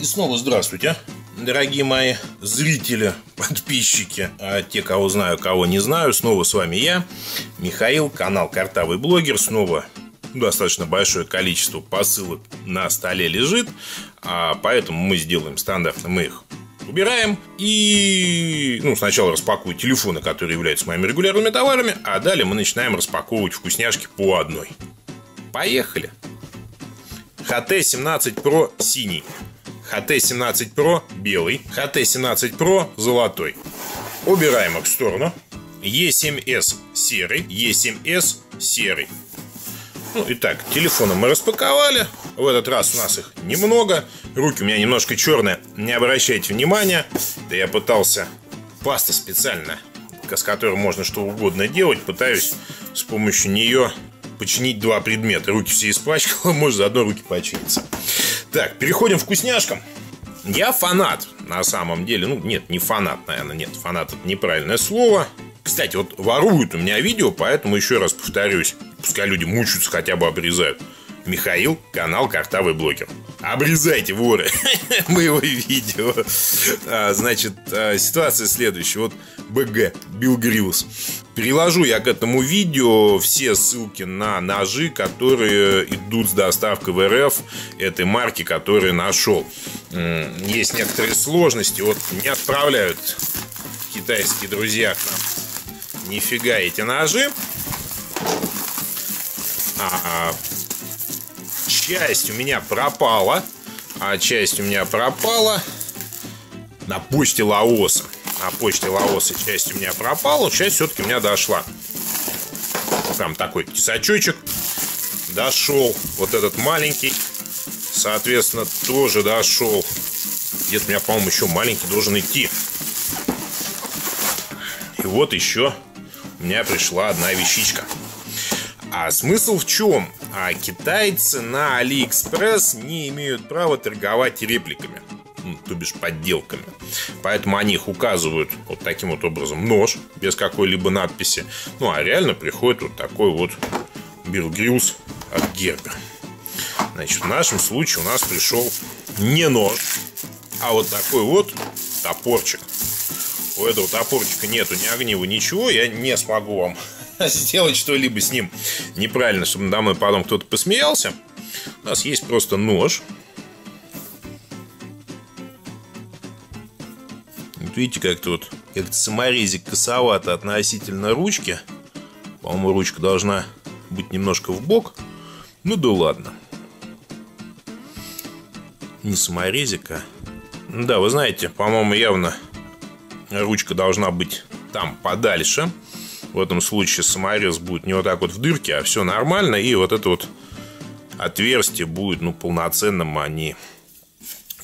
И снова здравствуйте, дорогие мои зрители, подписчики, а те, кого знаю, кого не знаю. Снова с вами я, Михаил, канал Картавый блогер. Снова достаточно большое количество посылок на столе лежит, а поэтому мы сделаем стандартно, мы их убираем и ну, сначала распакую телефоны, которые являются моими регулярными товарами, а далее мы начинаем распаковывать вкусняшки по одной. Поехали! HT17 Pro синий. HT17 Pro белый, HT17 Pro золотой. Убираем их в сторону. E7S серый, E7S серый. Ну, итак, телефоны мы распаковали. В этот раз у нас их немного. Руки у меня немножко черные. Не обращайте внимания. Да я пытался паста специально, с которой можно что угодно делать. Пытаюсь с помощью нее починить два предмета. Руки все испачкал, может заодно руки починиться. Так, переходим к вкусняшкам. Я фанат, на самом деле. Ну, нет, не фанат, наверное, нет. Фанат это неправильное слово. Кстати, вот воруют у меня видео, поэтому еще раз повторюсь. Пускай люди мучаются, хотя бы обрезают. Михаил, канал Картавый блогер. Обрезайте, воры, моего видео. А, значит, а, ситуация следующая. Вот БГ, Билл Гриллс. Приложу я к этому видео все ссылки на ножи, которые идут с доставкой в РФ этой марки, которые нашел. Есть некоторые сложности. Вот не отправляют китайские друзья к нам нифига эти ножи. А, часть у меня пропала. А часть у меня пропала на почте Лаоса. На почте Лаоса часть у меня пропала, часть все-таки у меня дошла. Там такой тесачочек дошел. Вот этот маленький, соответственно, тоже дошел. Где-то у меня, по-моему, еще маленький должен идти. И вот еще у меня пришла одна вещичка. А смысл в чем? А китайцы на Алиэкспресс не имеют права торговать репликами, то бишь подделками. Поэтому они их указывают вот таким вот образом нож, без какой-либо надписи. Ну, а реально приходит вот такой вот Билл от Гербер. Значит, в нашем случае у нас пришел не нож, а вот такой вот топорчик. У этого топорчика нету ни огнива, ничего. Я не смогу вам сделать что-либо с ним неправильно, чтобы надо мной потом кто-то посмеялся. У нас есть просто нож. Видите, как-то вот этот саморезик косовато относительно ручки. По-моему, ручка должна быть немножко в бок. Ну да ладно. Не саморезик, а... Да, вы знаете, по-моему, явно ручка должна быть там подальше. В этом случае саморез будет не вот так вот в дырке, а все нормально. И вот это вот отверстие будет ну, полноценным, а не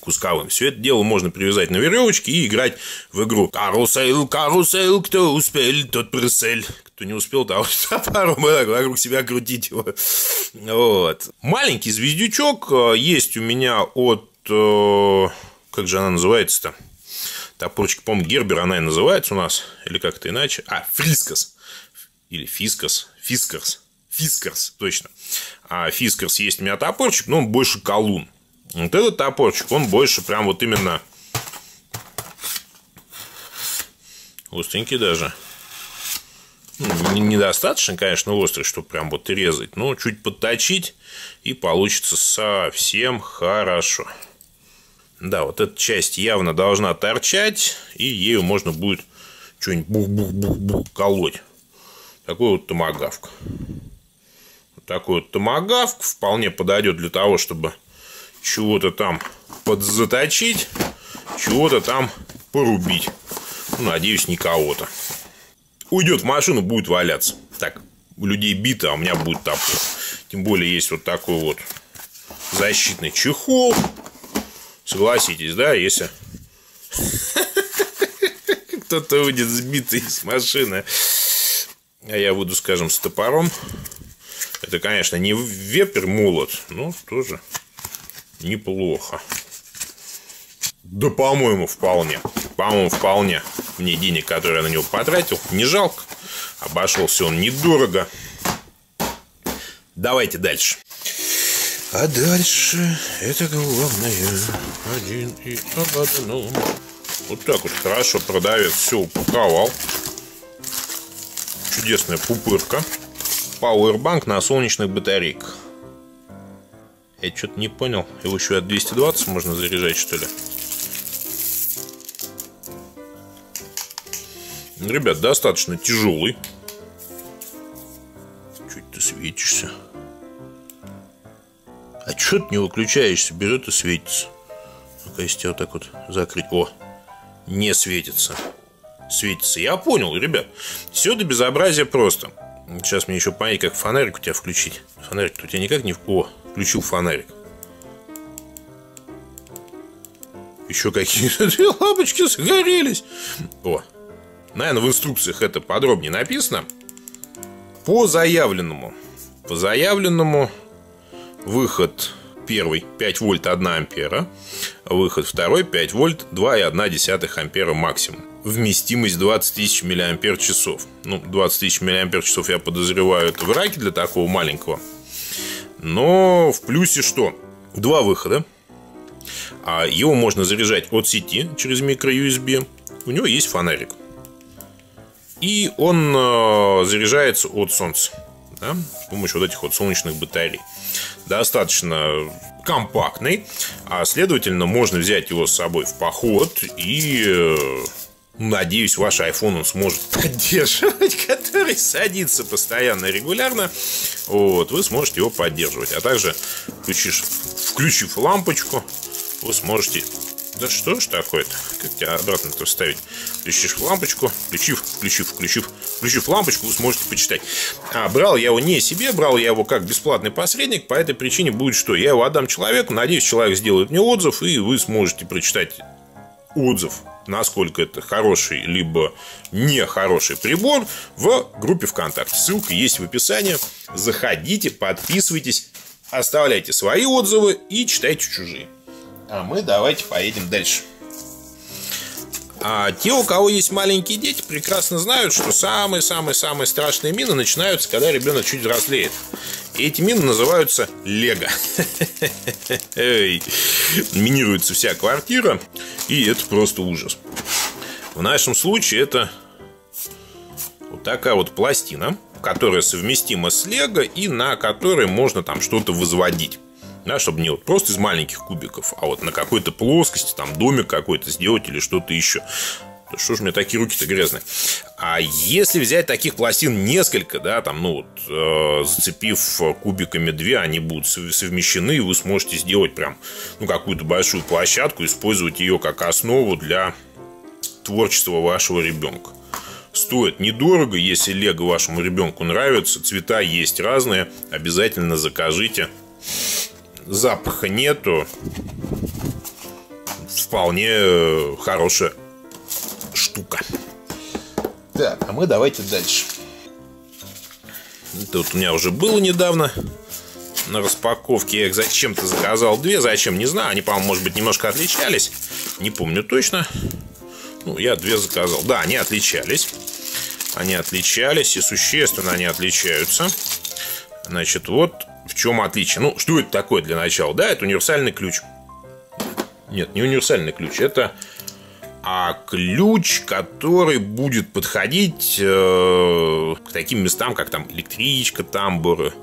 кусковым. Все это дело можно привязать на веревочке и играть в игру. Карусель, карусель, кто успел, тот пресель. Кто не успел, того топором вокруг себя крутить его. Вот. Маленький звездючок э, есть у меня от... Э, как же она называется-то? Топорчик, по-моему, Гербер она и называется у нас. Или как-то иначе. А, Фрискас или Фискас, Фискарс, Фискарс, точно. А Фискарс есть у меня топорчик, но он больше колун. Вот этот топорчик, он больше прям вот именно остренький даже. Ну, недостаточно, конечно, острый, чтобы прям вот резать, но чуть подточить, и получится совсем хорошо. Да, вот эта часть явно должна торчать, и ею можно будет что-нибудь бух-бух-бух-бух колоть. Такой вот томагавк. Вот такой вот томагавк вполне подойдет для того, чтобы чего-то там подзаточить, чего-то там порубить. Ну, надеюсь, не кого-то. Уйдет в машину, будет валяться. Так, у людей бита, а у меня будет топор. Тем более есть вот такой вот защитный чехол. Согласитесь, да, если кто-то выйдет сбитый из машины а я буду, скажем, с топором. Это, конечно, не вепер молот, но тоже неплохо. Да, по-моему, вполне. По-моему, вполне. Мне денег, которые я на него потратил, не жалко. Обошелся он недорого. Давайте дальше. А дальше это главное один и об одном. Вот так вот хорошо продавец все упаковал. Чудесная пупырка. Powerbank на солнечных батарейках. Я что-то не понял. Его еще от 220 можно заряжать, что ли? Ребят, достаточно тяжелый. Чуть ты светишься. А что ты не выключаешься? Берет и светится. Ну-ка, если вот так вот закрыть. О, не светится. Светится. Я понял, ребят. Все до безобразия просто. Сейчас мне еще понять, как фонарик у тебя включить. Фонарик у тебя никак не... О, включил фонарик. Еще какие-то две лампочки загорелись. О, наверное, в инструкциях это подробнее написано. По заявленному. По заявленному выход первый 5 вольт 1 ампера, выход второй 5 вольт 2,1 ампера максимум. Вместимость 20 тысяч миллиампер часов. Ну, 20 тысяч миллиампер часов я подозреваю, это в раке для такого маленького. Но в плюсе что? Два выхода. А его можно заряжать от сети через микро-USB. У него есть фонарик. И он э, заряжается от солнца. Да, с помощью вот этих вот солнечных батарей. Достаточно компактный, а следовательно можно взять его с собой в поход и э, Надеюсь, ваш iPhone он сможет поддерживать, который садится постоянно регулярно. Вот, вы сможете его поддерживать. А также, включишь, включив лампочку, вы сможете... Да что ж такое-то? Как тебя обратно-то вставить? Включишь лампочку, включив, включив, включив, включив лампочку, вы сможете почитать. А брал я его не себе, брал я его как бесплатный посредник. По этой причине будет что? Я его отдам человеку, надеюсь, человек сделает мне отзыв, и вы сможете прочитать отзыв насколько это хороший либо нехороший прибор в группе ВКонтакте. Ссылка есть в описании. Заходите, подписывайтесь, оставляйте свои отзывы и читайте чужие. А мы давайте поедем дальше. А те, у кого есть маленькие дети, прекрасно знают, что самые-самые-самые страшные мины начинаются, когда ребенок чуть взрослеет. И эти мины называются Лего. Минируется вся квартира, и это просто ужас. В нашем случае это вот такая вот пластина, которая совместима с Лего и на которой можно там что-то возводить. Да, чтобы не вот просто из маленьких кубиков, а вот на какой-то плоскости, там домик какой-то сделать или что-то еще. Да что ж у меня такие руки-то грязные. А если взять таких пластин несколько, да, там, ну вот, э, зацепив кубиками две, они будут совмещены, и вы сможете сделать прям, ну, какую-то большую площадку, использовать ее как основу для творчества вашего ребенка. Стоит недорого, если лего вашему ребенку нравится, цвета есть разные, обязательно закажите. Запаха нету, вполне э, хорошая штука. Так, а мы давайте дальше. Это вот у меня уже было недавно на распаковке. Я их зачем-то заказал две. Зачем, не знаю. Они, по-моему, может быть, немножко отличались. Не помню точно. Ну, я две заказал. Да, они отличались. Они отличались, и существенно они отличаются. Значит, вот в чем отличие. Ну, что это такое для начала? Да, это универсальный ключ. Нет, не универсальный ключ. Это а ключ, который будет подходить э, к таким местам, как там электричка, тамбур,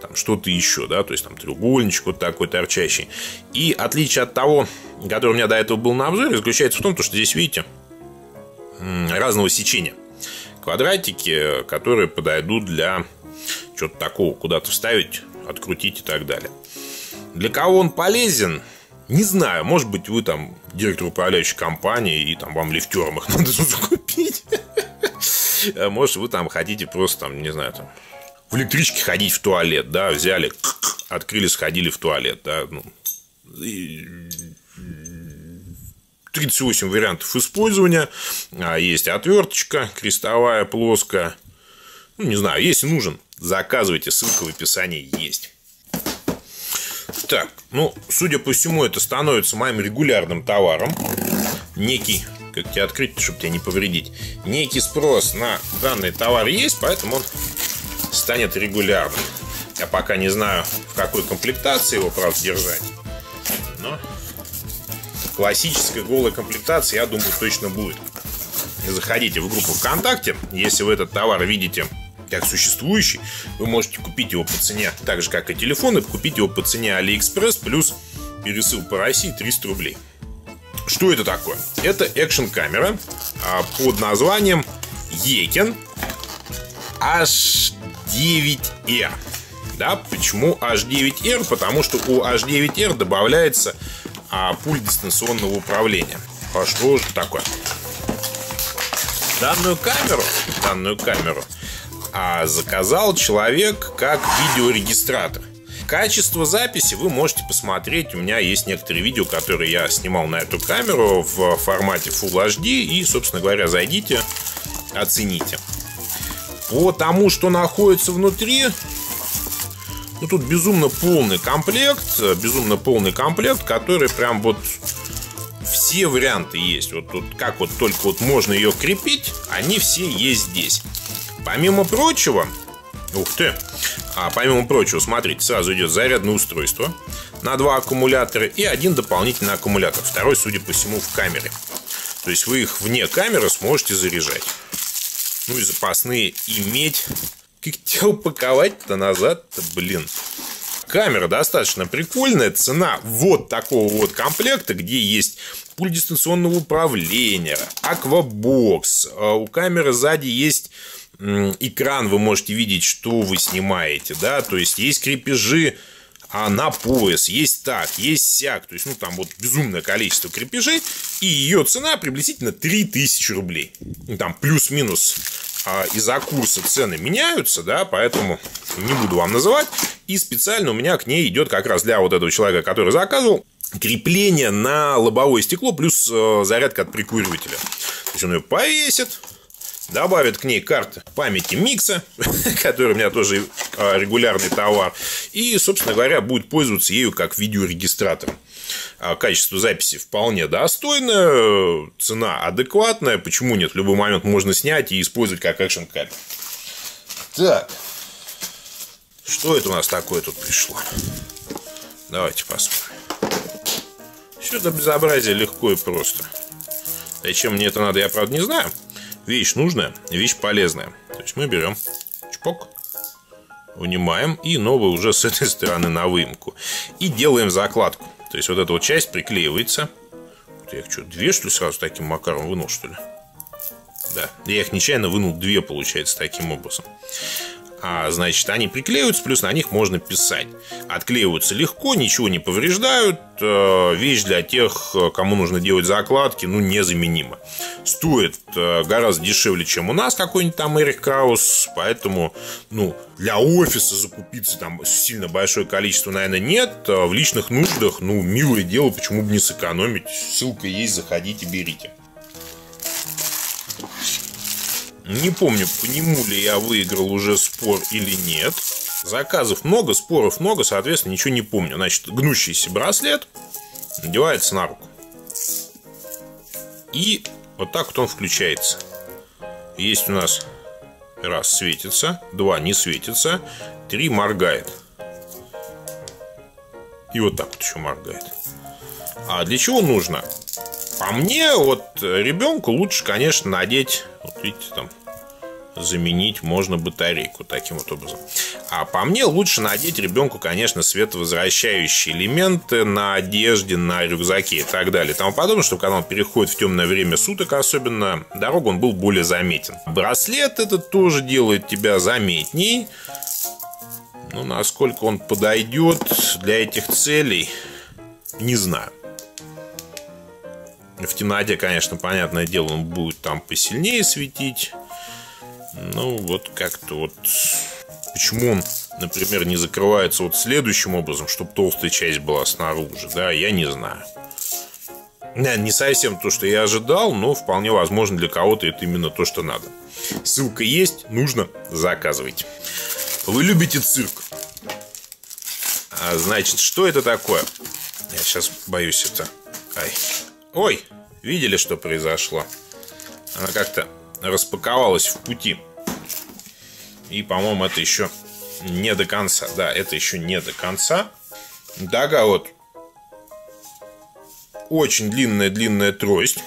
там что-то еще, да, то есть там треугольничек вот такой торчащий. И отличие от того, который у меня до этого был на обзоре, заключается в том, что здесь, видите, разного сечения. Квадратики, которые подойдут для чего-то такого, куда-то вставить, открутить и так далее. Для кого он полезен – не знаю, может быть, вы там директор управляющей компании, и там вам лифтером их надо закупить. А может, вы там хотите просто, там, не знаю, там, в электричке ходить в туалет, да, взяли, открыли, сходили в туалет, да, ну, 38 вариантов использования. А есть отверточка крестовая, плоская. Ну, не знаю, если нужен, заказывайте, ссылка в описании есть. Так, ну, судя по всему, это становится моим регулярным товаром. Некий, как тебе открыть, чтобы тебя не повредить, некий спрос на данный товар есть, поэтому он станет регулярным. Я пока не знаю, в какой комплектации его, правда, держать. Но классическая голая комплектация, я думаю, точно будет. Заходите в группу ВКонтакте. Если вы этот товар видите как существующий, вы можете купить его по цене, так же как и телефоны, купить его по цене Алиэкспресс плюс пересыл по России 300 рублей. Что это такое? Это экшн камера а, под названием Екен H9R. Да, почему H9R? Потому что у H9R добавляется а, пульт дистанционного управления. А что же такое? Данную камеру, данную камеру а, заказал человек как видеорегистратор. Качество записи вы можете посмотреть. У меня есть некоторые видео, которые я снимал на эту камеру в формате Full HD. И, собственно говоря, зайдите, оцените. По тому, что находится внутри, ну, тут безумно полный комплект, безумно полный комплект, который прям вот все варианты есть. Вот тут как вот только вот можно ее крепить, они все есть здесь. Помимо прочего, ух ты, а помимо прочего, смотрите, сразу идет зарядное устройство на два аккумулятора и один дополнительный аккумулятор. Второй, судя по всему, в камере. То есть вы их вне камеры сможете заряжать. Ну и запасные иметь. Как тебя упаковать-то назад-то, блин. Камера достаточно прикольная. Цена вот такого вот комплекта, где есть пульт дистанционного управления, аквабокс. А у камеры сзади есть экран, вы можете видеть, что вы снимаете, да, то есть есть крепежи а на пояс, есть так, есть сяк, то есть, ну, там вот безумное количество крепежей, и ее цена приблизительно 3000 рублей. Ну, там плюс-минус а, из-за курса цены меняются, да, поэтому не буду вам называть. И специально у меня к ней идет как раз для вот этого человека, который заказывал, крепление на лобовое стекло плюс э, зарядка от прикуривателя. То есть он ее повесит, добавит к ней карты памяти микса, который у меня тоже а, регулярный товар, и, собственно говоря, будет пользоваться ею как видеорегистратором. А, качество записи вполне достойное, цена адекватная, почему нет, в любой момент можно снять и использовать как экшн камеру. Так, что это у нас такое тут пришло? Давайте посмотрим. Все это безобразие легко и просто. Зачем мне это надо, я правда не знаю вещь нужная, вещь полезная. То есть мы берем чпок, вынимаем и новый уже с этой стороны на выемку. И делаем закладку. То есть вот эта вот часть приклеивается. Я их что, две что ли сразу таким макаром вынул что ли? Да, я их нечаянно вынул две, получается, таким образом. А, значит, они приклеиваются, плюс на них можно писать. Отклеиваются легко, ничего не повреждают. Э, вещь для тех, кому нужно делать закладки, ну, незаменима. Стоит э, гораздо дешевле, чем у нас какой-нибудь там Эрик Краус, поэтому, ну, для офиса закупиться там сильно большое количество, наверное, нет. Э, в личных нуждах, ну, милое дело, почему бы не сэкономить. Ссылка есть, заходите, берите. Не помню, по нему ли я выиграл уже спор или нет. Заказов много, споров много, соответственно, ничего не помню. Значит, гнущийся браслет надевается на руку. И вот так вот он включается. Есть у нас раз светится, два не светится, три моргает. И вот так вот еще моргает. А для чего нужно? По мне, вот ребенку лучше, конечно, надеть, вот видите, там заменить можно батарейку таким вот образом. А по мне лучше надеть ребенку, конечно, световозвращающие элементы на одежде, на рюкзаке и так далее тому подобное, чтобы когда он переходит в темное время суток, особенно дорогу, он был более заметен. Браслет этот тоже делает тебя заметней. Ну, насколько он подойдет для этих целей, не знаю. В темноте, конечно, понятное дело, он будет там посильнее светить. Ну, вот как-то вот... Почему он, например, не закрывается вот следующим образом, чтобы толстая часть была снаружи, да, я не знаю. Не совсем то, что я ожидал, но вполне возможно для кого-то это именно то, что надо. Ссылка есть, нужно заказывать. Вы любите цирк? А, значит, что это такое? Я сейчас боюсь это. Ай. Ой, видели, что произошло? Она как-то распаковалась в пути. И, по-моему, это еще не до конца. Да, это еще не до конца. Дага вот очень длинная-длинная трость.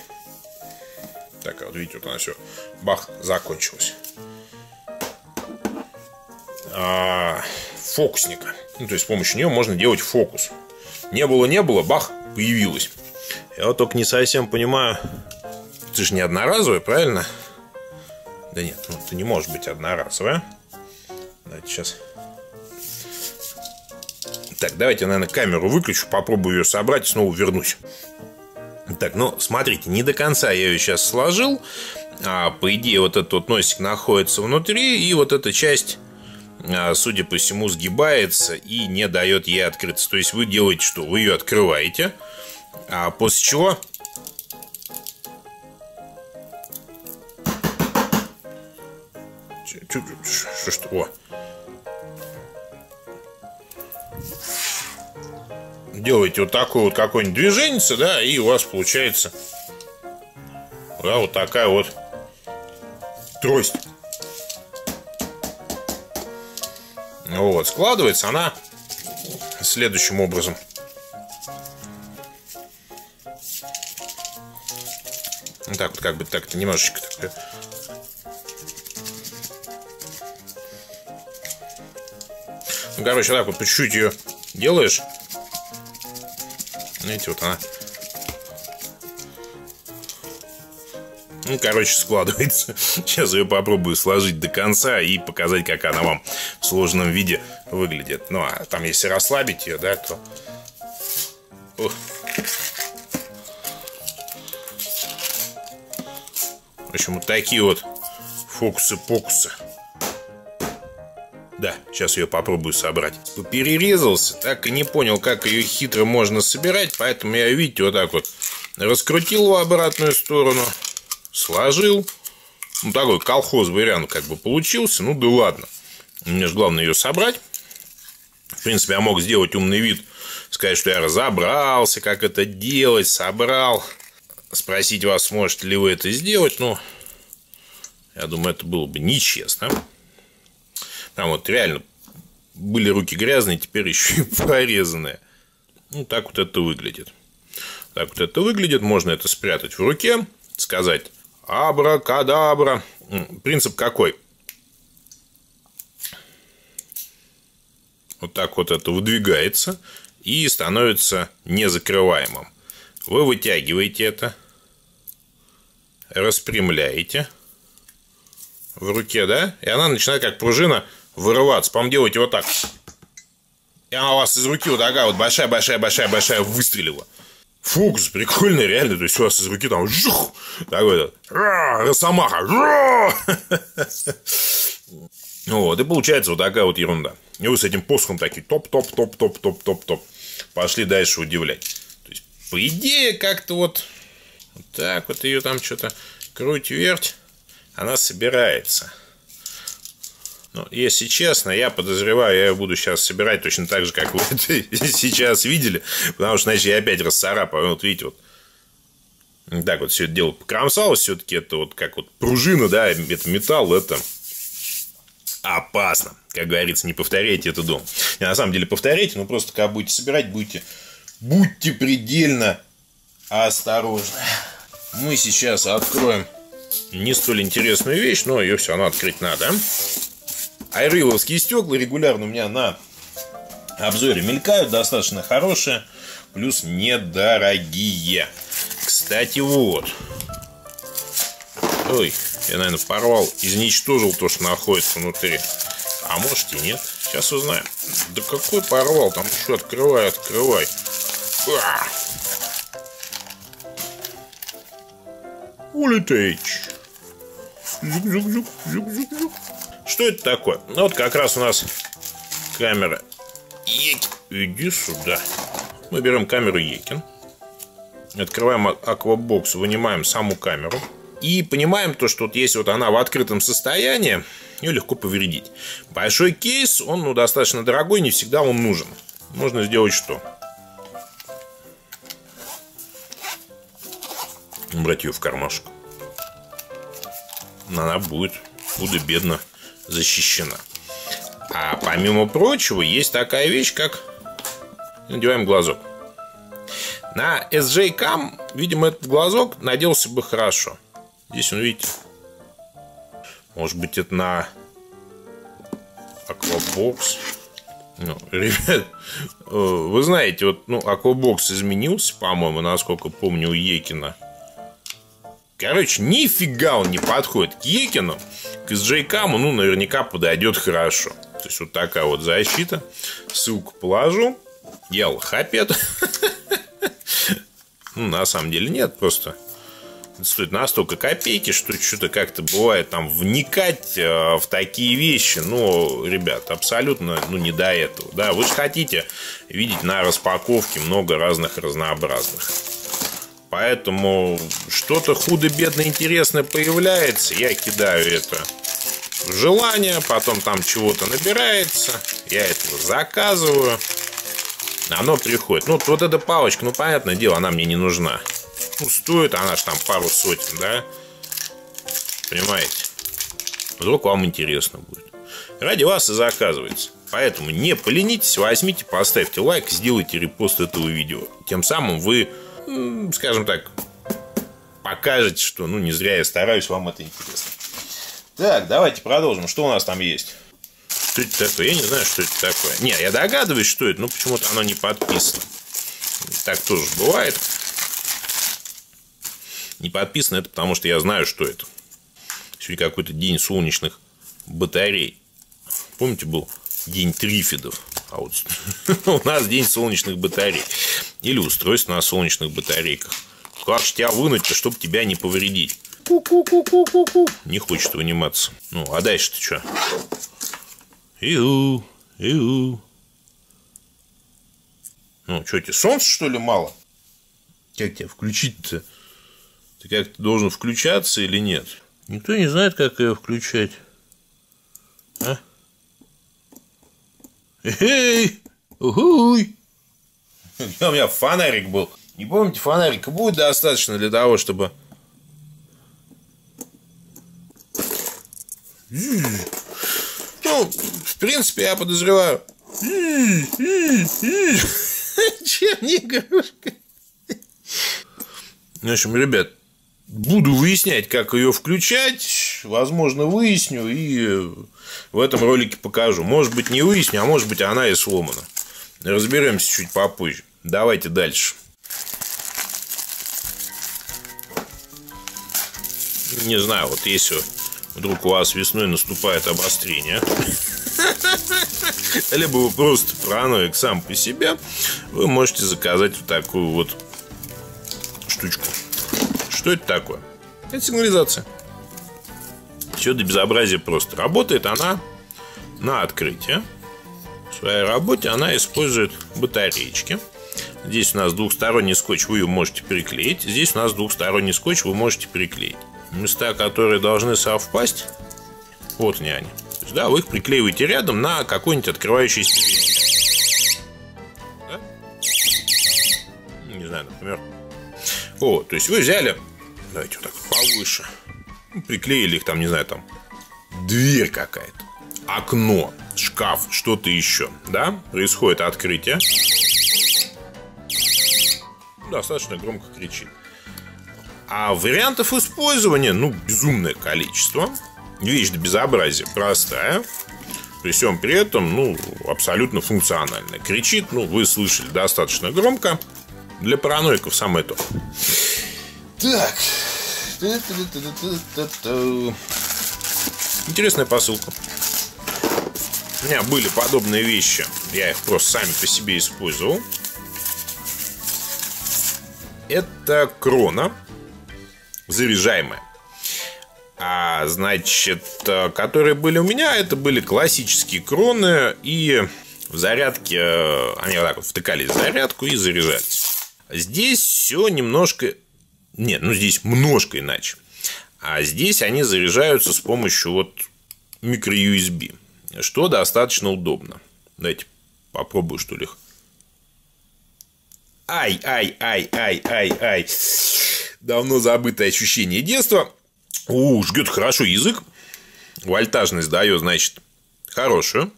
Так, вот видите, вот она все, бах, закончилась. А, фокусника. Ну, то есть с помощью нее можно делать фокус. Не было, не было, бах, появилась. Я вот только не совсем понимаю. Это же не одноразовая, правильно? Да нет, ну это не может быть одноразовая. Давайте сейчас. Так, давайте, наверное, камеру выключу, попробую ее собрать и снова вернусь. Так, ну, смотрите, не до конца я ее сейчас сложил. А, по идее, вот этот вот носик находится внутри, и вот эта часть, а, судя по всему, сгибается и не дает ей открыться. То есть вы делаете что? Вы ее открываете, а после чего Что, что, о. Делаете вот такое вот какое-нибудь движение, да, и у вас получается да, вот такая вот трость. Вот, складывается она следующим образом. Так вот, как бы так-то немножечко так, Ну, короче, так вот по чуть-чуть ее делаешь. Знаете, вот она. Ну, короче, складывается. Сейчас ее попробую сложить до конца и показать, как она вам в сложном виде выглядит. Ну, а там, если расслабить ее, да, то... Ух. В общем, вот такие вот фокусы-покусы. Да, сейчас ее попробую собрать. Перерезался, так и не понял, как ее хитро можно собирать, поэтому я, видите, вот так вот раскрутил в обратную сторону, сложил. Ну, такой колхоз вариант как бы получился, ну да ладно. Мне же главное ее собрать. В принципе, я мог сделать умный вид, сказать, что я разобрался, как это делать, собрал. Спросить вас, сможете ли вы это сделать, но я думаю, это было бы нечестно. Там вот реально были руки грязные, теперь еще и порезанные. Ну, так вот это выглядит. Так вот это выглядит. Можно это спрятать в руке, сказать абракадабра. Принцип какой? Вот так вот это выдвигается и становится незакрываемым. Вы вытягиваете это, распрямляете в руке, да, и она начинает как пружина вырываться. По-моему, делайте вот так. И она у вас из руки вот такая вот большая-большая-большая-большая выстрелила. Фокус прикольный, реально. То есть у вас из руки там жух, такой росомаха. Вот, и получается вот такая вот ерунда. И вы с этим посохом такие топ-топ-топ-топ-топ-топ-топ. Пошли дальше удивлять. То есть, по идее, как-то вот, вот так вот ее там что-то круть верть, она собирается. Ну, если честно, я подозреваю, я буду сейчас собирать точно так же, как вы это сейчас видели, потому что, значит, я опять расцарапаю. Вот видите, вот так вот все это дело покромсалось, все-таки это вот как вот пружина, да, это металл, это опасно. Как говорится, не повторяйте это дом. Не, на самом деле повторяйте, но просто когда будете собирать, будьте, будьте предельно осторожны. Мы сейчас откроем не столь интересную вещь, но ее все равно открыть надо. Айриловские стекла регулярно у меня на обзоре мелькают, достаточно хорошие, плюс недорогие. Кстати, вот. Ой, я, наверное, порвал, изничтожил то, что находится внутри. А может и нет. Сейчас узнаем. Да какой порвал? Там еще открывай, открывай. Улететь. Зюк-зюк-зюк, что это такое? Ну, вот как раз у нас камера Екин. Иди сюда. Мы берем камеру Екин. Открываем аквабокс, вынимаем саму камеру. И понимаем то, что вот если вот она в открытом состоянии, ее легко повредить. Большой кейс, он ну, достаточно дорогой, не всегда он нужен. Можно сделать что? Брать ее в кармашек. Она будет худо-бедно защищена. А помимо прочего, есть такая вещь, как надеваем глазок. На SJ Cam, видимо, этот глазок наделся бы хорошо. Здесь он, видите, может быть, это на Aquabox. Ну, ребят, э, вы знаете, вот, ну, Aquabox изменился, по-моему, насколько помню, у Екина. Короче, нифига он не подходит к Екину. К SJ ну, наверняка подойдет хорошо. То есть, вот такая вот защита. Ссылку положу. Я лохопед. Ну, на самом деле нет, просто стоит настолько копейки, что что-то как-то бывает там вникать э, в такие вещи. Ну, ребят, абсолютно ну, не до этого. Да, вы же хотите видеть на распаковке много разных разнообразных. Поэтому что-то худо-бедно интересное появляется, я кидаю это в желание, потом там чего-то набирается, я это заказываю, оно приходит. Ну, вот эта палочка, ну, понятное дело, она мне не нужна. Ну, стоит она же там пару сотен, да? Понимаете? Вдруг вам интересно будет. Ради вас и заказывается. Поэтому не поленитесь, возьмите, поставьте лайк, сделайте репост этого видео. Тем самым вы, скажем так, покажете, что ну не зря я стараюсь, вам это интересно. Так, давайте продолжим. Что у нас там есть? Что это такое? Я не знаю, что это такое. Не, я догадываюсь, что это, но почему-то оно не подписано. Так тоже бывает. Не подписано это потому, что я знаю, что это. Сегодня какой-то день солнечных батарей. Помните, был день трифидов? А вот у нас день солнечных батарей. Или устройство на солнечных батарейках. Как же тебя вынуть-то, чтобы тебя не повредить? Ку-ку-ку-ку-ку-ку. Не хочет выниматься. Ну, а дальше-то что? Иу, иу. Ну, что тебе, солнца, что ли, мало? Как тебя включить-то? Ты как-то должен включаться или нет? Никто не знает, как ее включать. А? Эй! Угуй! У меня фонарик был. Не помните, фонарика будет достаточно для того, чтобы... Ну, в принципе, я подозреваю. Чем не игрушка? В общем, ребят, буду выяснять, как ее включать. Возможно, выясню и в этом ролике покажу. Может быть, не выясню, а может быть, она и сломана. Разберемся чуть попозже. Давайте дальше. Не знаю, вот если вдруг у вас весной наступает обострение, либо вы просто параноик сам по себе, вы можете заказать вот такую вот штучку. Что это такое? Это сигнализация. Все до безобразия просто. Работает она на открытие. В своей работе она использует батареечки. Здесь у нас двухсторонний скотч, вы ее можете приклеить. Здесь у нас двухсторонний скотч, вы можете приклеить. Места, которые должны совпасть, вот они они. Да, вы их приклеиваете рядом на какой-нибудь открывающийся. Да? Не знаю, например. О, то есть вы взяли Давайте вот так повыше. Приклеили их там, не знаю, там дверь какая-то, окно, шкаф, что-то еще, да? Происходит открытие. Достаточно громко кричит. А вариантов использования, ну, безумное количество. Вещь до безобразия простая. При всем при этом, ну, абсолютно функциональная. Кричит, ну, вы слышали достаточно громко. Для параноиков самое то. Так, Интересная посылка. У меня были подобные вещи. Я их просто сами по себе использовал. Это крона заряжаемая. А значит, которые были у меня, это были классические кроны. И в зарядке они вот так вот втыкались в зарядку и заряжались. Здесь все немножко нет, ну здесь немножко иначе. А здесь они заряжаются с помощью вот микро-USB, что достаточно удобно. Давайте попробую, что ли. Ай, ай, ай, ай, ай, ай. Давно забытое ощущение детства. У, жгет хорошо язык. Вольтажность дает, значит, хорошую.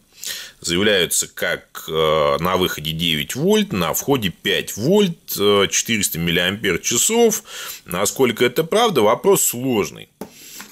Заявляются как э, на выходе 9 вольт, на входе 5 вольт, 400 миллиампер часов. Насколько это правда, вопрос сложный.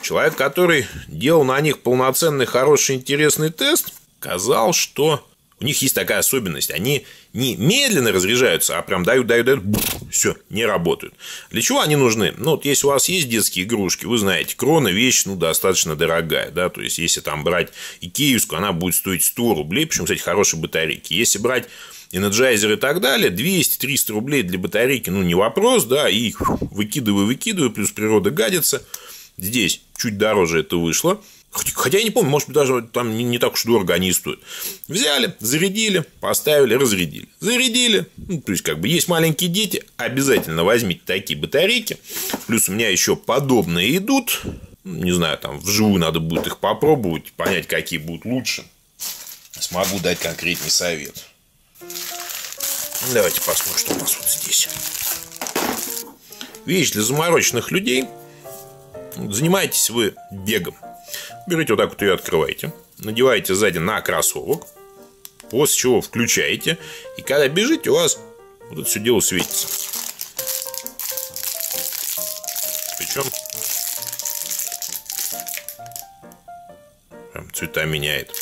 Человек, который делал на них полноценный, хороший, интересный тест, сказал, что у них есть такая особенность. Они не медленно разряжаются, а прям дают, дают, дают, все, не работают. Для чего они нужны? Ну, вот если у вас есть детские игрушки, вы знаете, крона вещь, ну, достаточно дорогая, да, то есть, если там брать икеевскую, она будет стоить 100 рублей, причем, кстати, хорошие батарейки. Если брать Energizer и так далее, 200-300 рублей для батарейки, ну, не вопрос, да, и выкидываю, выкидываю, плюс природа гадится. Здесь чуть дороже это вышло. Хотя я не помню, может быть, даже там не, не так уж дорого они стоят. Взяли, зарядили, поставили, разрядили. Зарядили. Ну, то есть, как бы, есть маленькие дети, обязательно возьмите такие батарейки. Плюс у меня еще подобные идут. Не знаю, там вживую надо будет их попробовать, понять, какие будут лучше. Смогу дать конкретный совет. Давайте посмотрим, что у нас вот здесь. Вещь для замороченных людей. Занимаетесь вы бегом. Берете вот так вот ее открываете, надеваете сзади на кроссовок, после чего включаете, и когда бежите, у вас вот это все дело светится. Причем прям цвета меняет.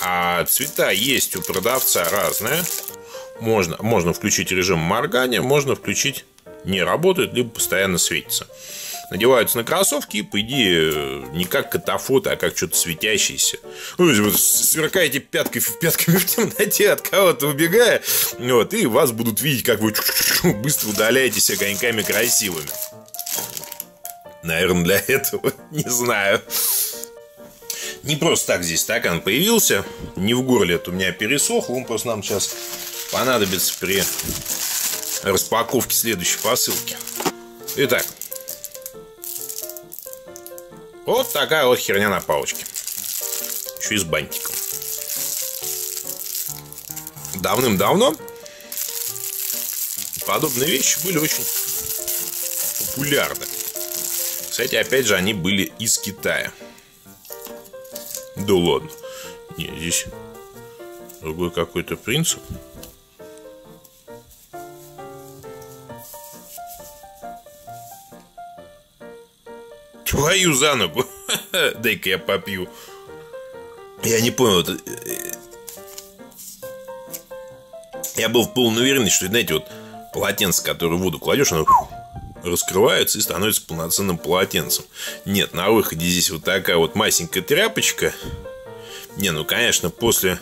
А цвета есть у продавца разные. Можно, можно включить режим моргания, можно включить не работает, либо постоянно светится надеваются на кроссовки и, по идее, не как катафоты, а как что-то светящееся. Ну, вы сверкаете пяткой, пятками в темноте от кого-то убегая, вот, и вас будут видеть, как вы быстро удаляетесь огоньками красивыми. Наверное, для этого, не знаю. Не просто так здесь стакан появился, не в горле это у меня пересохло, он просто нам сейчас понадобится при распаковке следующей посылки. Итак, вот такая вот херня на палочке. Еще и с бантиком. Давным-давно подобные вещи были очень популярны. Кстати, опять же, они были из Китая. Да ладно. Не, здесь другой какой-то принцип. Твою за ногу. Дай-ка я попью. Я не понял. Это... Э, я был в полной уверенности, что, знаете, вот полотенце, которое в воду кладешь, оно раскрывается и становится полноценным полотенцем. Нет, на выходе здесь вот такая вот масенькая тряпочка. Не, ну, конечно, после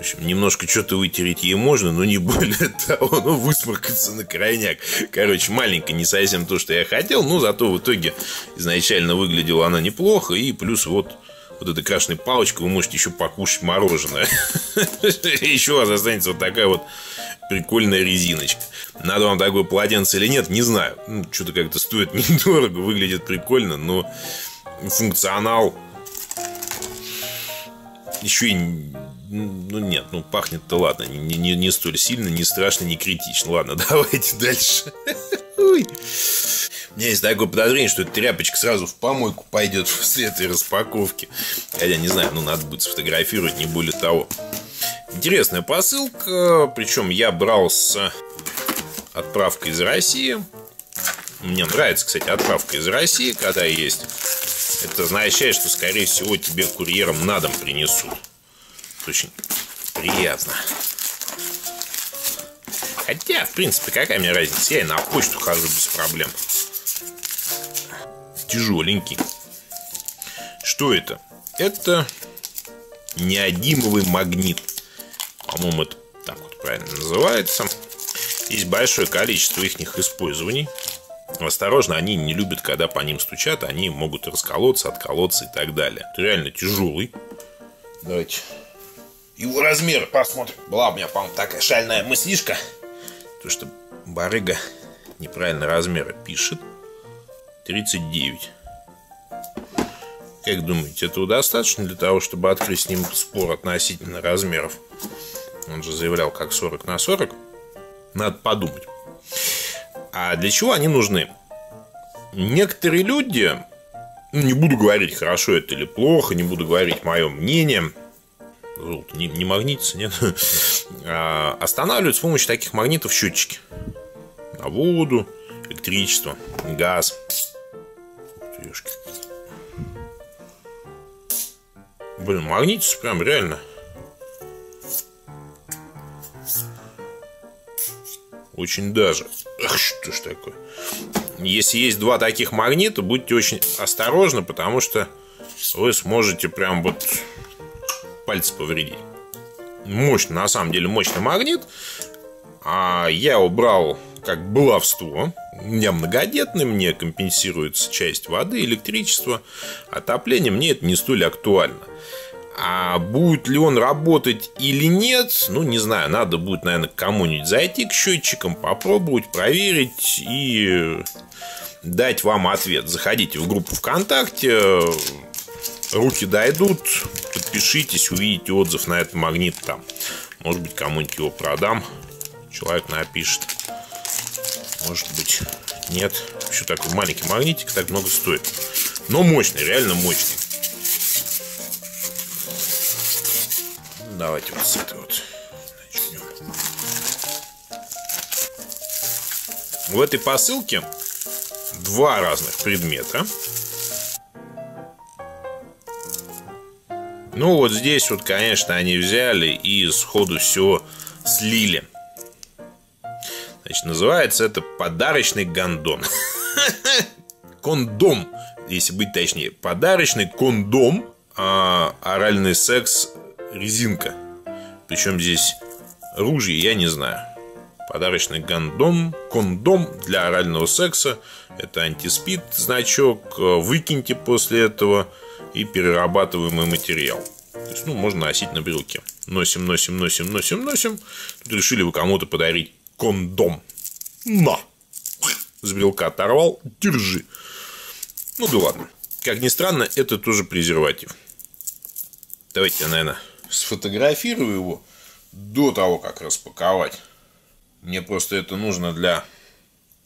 в общем, немножко что-то вытереть ей можно, но не более того, ну, высморкаться на крайняк. Короче, маленькая, не совсем то, что я хотел, но зато в итоге изначально выглядела она неплохо, и плюс вот вот этой красной палочкой вы можете еще покушать мороженое. Еще у вас останется вот такая вот прикольная резиночка. Надо вам такое полотенце или нет, не знаю. Ну, что-то как-то стоит недорого, выглядит прикольно, но функционал еще и ну нет, ну пахнет-то ладно, не, не, не столь сильно, не страшно, не критично. Ладно, давайте дальше. У меня есть такое подозрение, что эта тряпочка сразу в помойку пойдет вслед этой распаковки. Хотя, не знаю, ну надо будет сфотографировать, не более того. Интересная посылка, причем я брал с отправкой из России. Мне нравится, кстати, отправка из России, когда есть. Это означает, что, скорее всего, тебе курьером на дом принесут очень приятно. Хотя, в принципе, какая мне разница? Я и на почту хожу без проблем. Тяжеленький. Что это? Это неодимовый магнит. По-моему, это так вот правильно называется. Есть большое количество их использований. Осторожно, они не любят, когда по ним стучат, они могут расколоться, отколоться и так далее. Это реально тяжелый. Давайте его размер посмотрим. Была у меня, по-моему, такая шальная мыслишка. То, что барыга неправильно размера пишет. 39. Как думаете, этого достаточно для того, чтобы открыть с ним спор относительно размеров? Он же заявлял как 40 на 40. Надо подумать. А для чего они нужны? Некоторые люди, ну, не буду говорить, хорошо это или плохо, не буду говорить мое мнение – не, не магнитится, нет, а, останавливают с помощью таких магнитов счетчики на воду, электричество, газ. Блин, магнитится прям реально. Очень даже. Ах, что ж такое. Если есть два таких магнита, будьте очень осторожны, потому что вы сможете прям вот пальцы повредить. Мощный, на самом деле, мощный магнит. А я убрал как баловство. У меня многодетный, мне компенсируется часть воды, электричества, отопление. Мне это не столь актуально. А будет ли он работать или нет, ну, не знаю, надо будет, наверное, кому-нибудь зайти к счетчикам, попробовать, проверить и дать вам ответ. Заходите в группу ВКонтакте, руки дойдут, подпишитесь, увидите отзыв на этот магнит там. Может быть, кому-нибудь его продам, человек напишет. Может быть, нет. Еще такой маленький магнитик так много стоит. Но мощный, реально мощный. Давайте вот с этой вот начнем. В этой посылке два разных предмета. Ну, вот здесь вот, конечно, они взяли и сходу все слили. Значит, называется это подарочный гондон. Кондом, если быть точнее. Подарочный кондом, а оральный секс резинка. Причем здесь ружье, я не знаю. Подарочный гондом, кондом для орального секса. Это антиспид значок. Выкиньте после этого и перерабатываемый материал. То есть, ну, можно носить на брюке. Носим, носим, носим, носим, носим. Тут решили вы кому-то подарить кондом. На! С брелка оторвал, держи. Ну да ладно. Как ни странно, это тоже презерватив. Давайте я, наверное, сфотографирую его до того, как распаковать. Мне просто это нужно для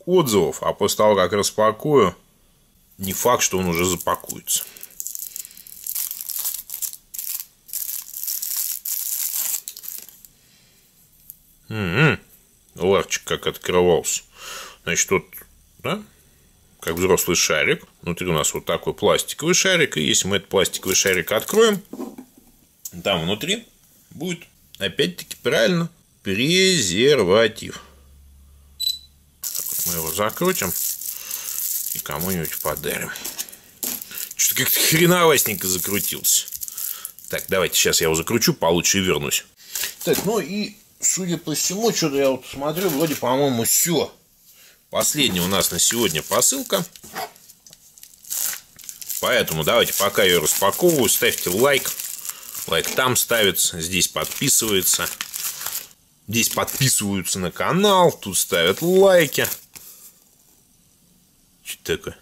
отзывов, а после того, как распакую, не факт, что он уже запакуется. Угу. Ларчик как открывался. Значит, тут, да, как взрослый шарик. Внутри у нас вот такой пластиковый шарик. И если мы этот пластиковый шарик откроем, там внутри будет, опять-таки, правильно, презерватив. Вот мы его закрутим и кому-нибудь подарим. Что-то как-то хреновасненько закрутился. Так, давайте сейчас я его закручу получше и вернусь. Так, ну и судя по всему, что-то я вот смотрю, вроде, по-моему, все. Последняя у нас на сегодня посылка. Поэтому давайте пока ее распаковываю, ставьте лайк. Лайк там ставится, здесь подписывается. Здесь подписываются на канал, тут ставят лайки. Что такое?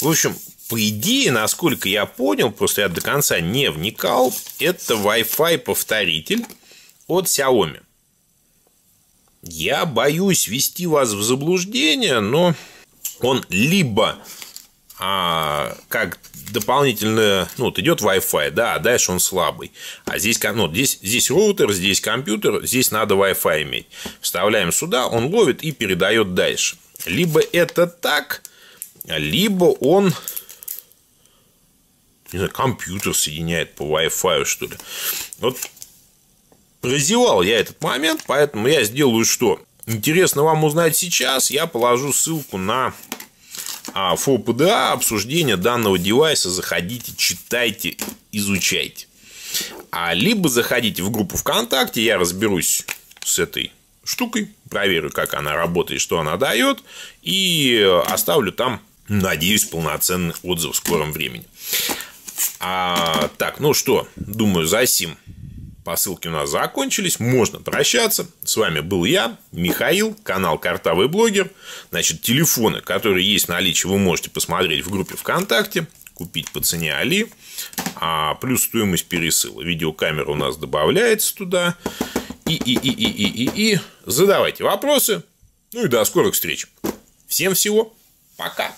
В общем, по идее, насколько я понял, просто я до конца не вникал, это Wi-Fi повторитель от Xiaomi. Я боюсь ввести вас в заблуждение, но он либо а, как дополнительное, ну, вот идет Wi-Fi, да, а дальше он слабый. А здесь, ну, здесь, здесь роутер, здесь компьютер, здесь надо Wi-Fi иметь. Вставляем сюда, он ловит и передает дальше. Либо это так, либо он не знаю, компьютер соединяет по Wi-Fi, что ли. Вот прозевал я этот момент, поэтому я сделаю что? Интересно вам узнать сейчас, я положу ссылку на а, ФОПДА, обсуждение данного девайса, заходите, читайте, изучайте. А либо заходите в группу ВКонтакте, я разберусь с этой штукой, проверю, как она работает, что она дает, и оставлю там, надеюсь, полноценный отзыв в скором времени. А, так, ну что, думаю, за сим посылки у нас закончились, можно прощаться. С вами был я, Михаил, канал Картавый блогер. Значит, телефоны, которые есть в наличии, вы можете посмотреть в группе ВКонтакте, купить по цене Али, а плюс стоимость пересыла. Видеокамера у нас добавляется туда. И, и, и, и, и, и, и. Задавайте вопросы. Ну и до скорых встреч. Всем всего. Пока.